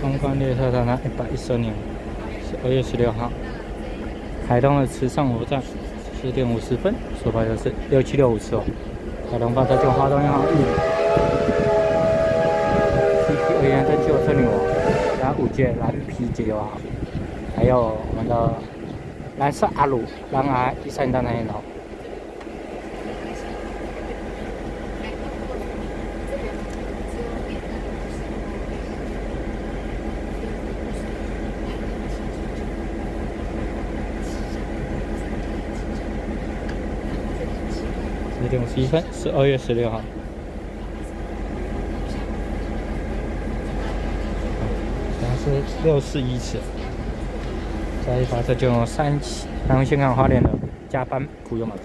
东关列车站一百一十年，十二月十六号，台东的池上火车站，十点五十分，出发的是六七六五次哦。台东发车就华东银行五，CP 二元的九车女王，然后五届蓝皮九六号，还有我们的蓝色阿鲁，蓝牙一三单的电脑。点五十一分，十二月十六号。然后是六四一次，再发车就三七，然后先看花莲的加班普悠马子。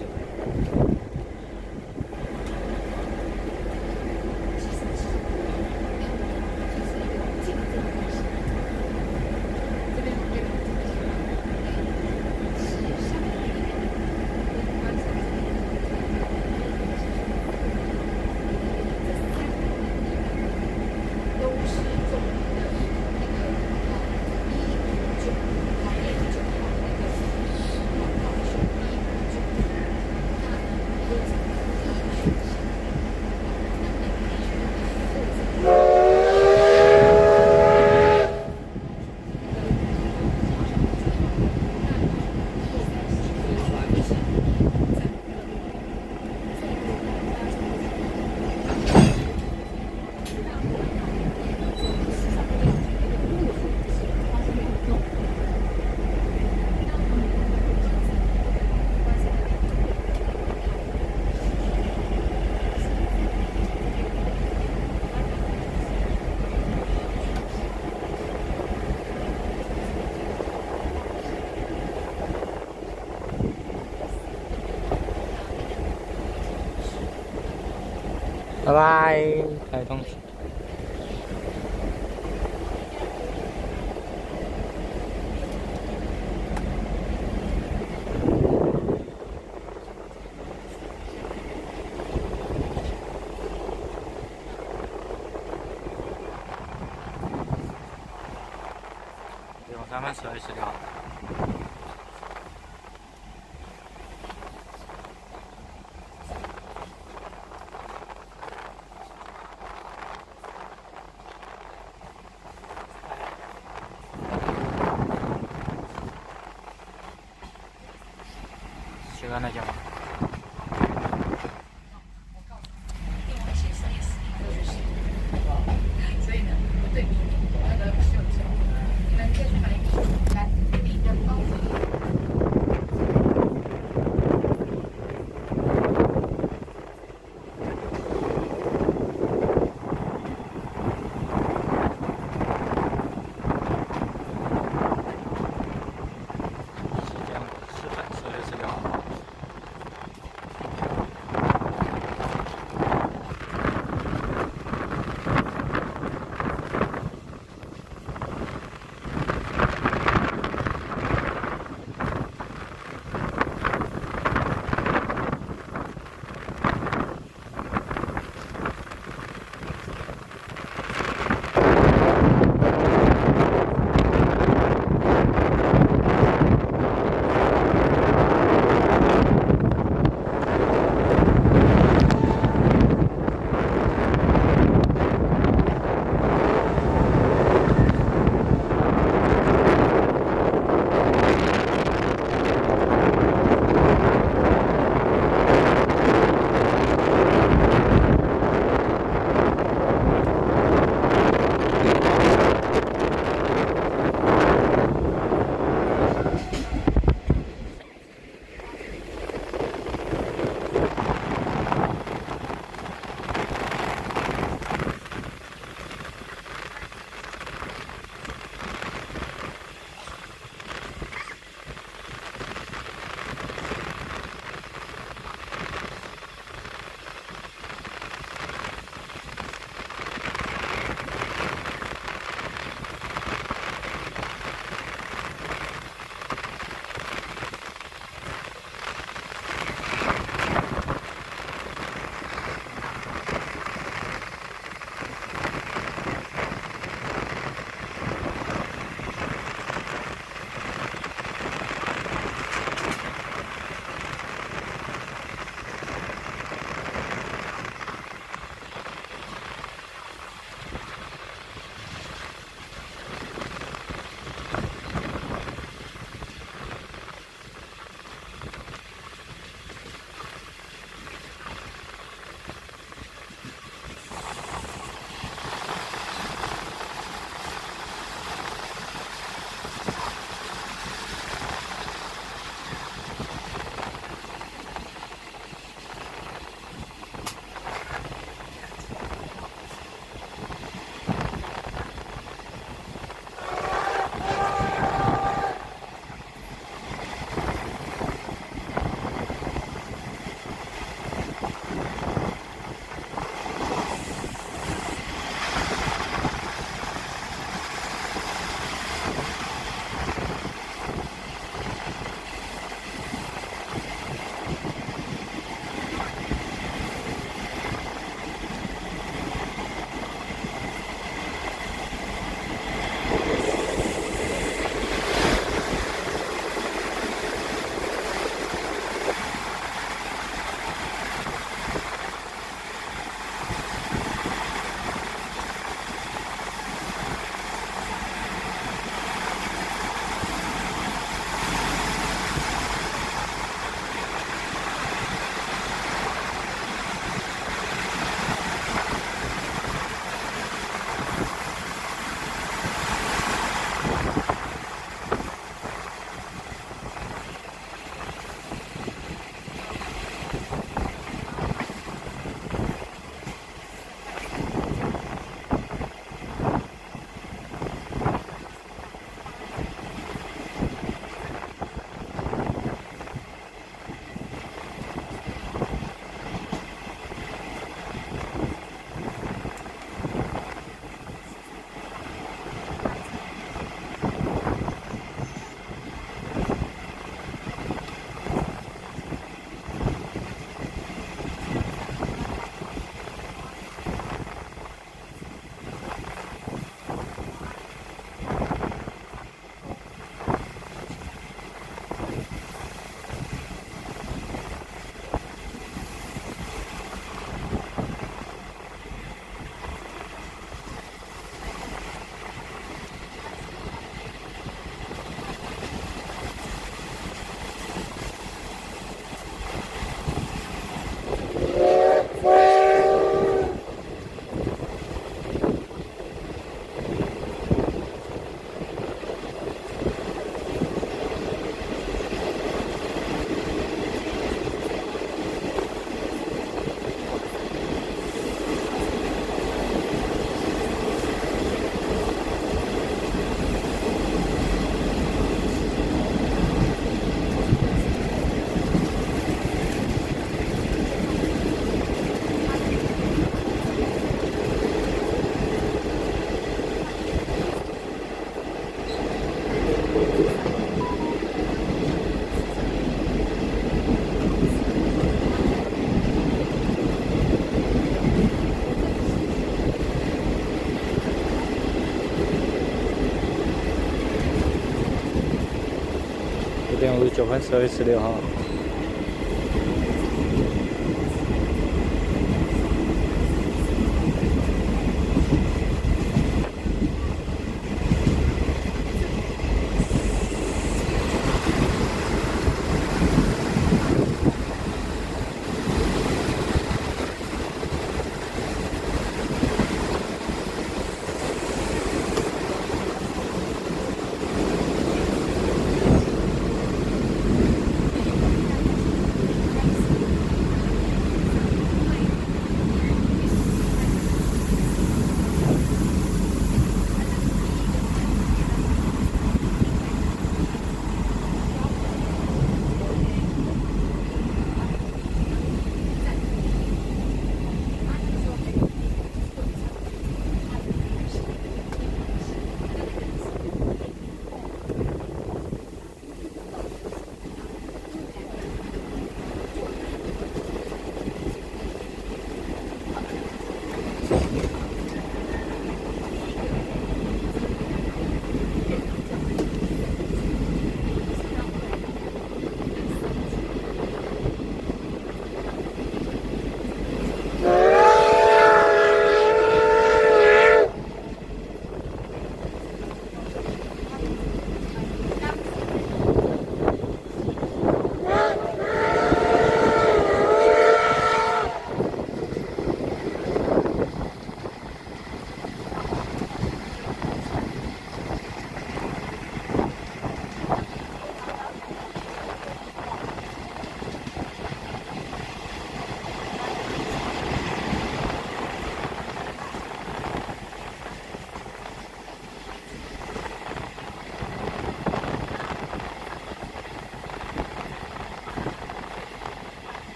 拜拜，台东。有三分十二十六。喜欢那叫点五十九分，十二月十六号。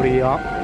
audio